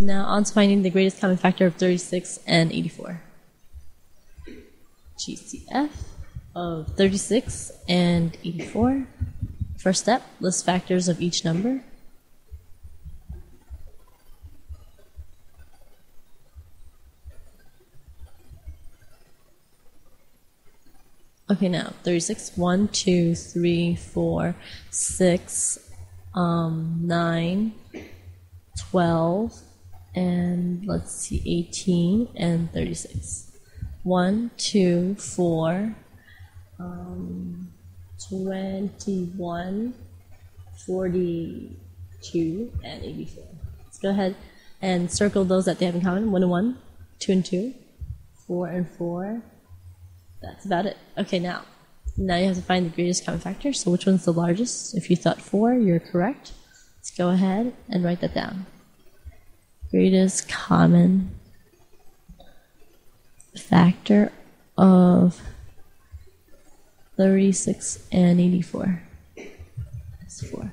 Now on to finding the greatest common factor of 36 and 84. GCF of 36 and 84. First step, list factors of each number. Okay, now 36, 1, 2, 3, 4, 6, um, 9, 12, and let's see, 18 and 36. 1, 2, 4, um, 21, 42, and 84. Let's go ahead and circle those that they have in common 1 and 1, 2 and 2, 4 and 4. That's about it. Okay, now. Now you have to find the greatest common factor. So which one's the largest? If you thought 4, you're correct. Let's go ahead and write that down. Greatest common factor of 36 and 84 is 4.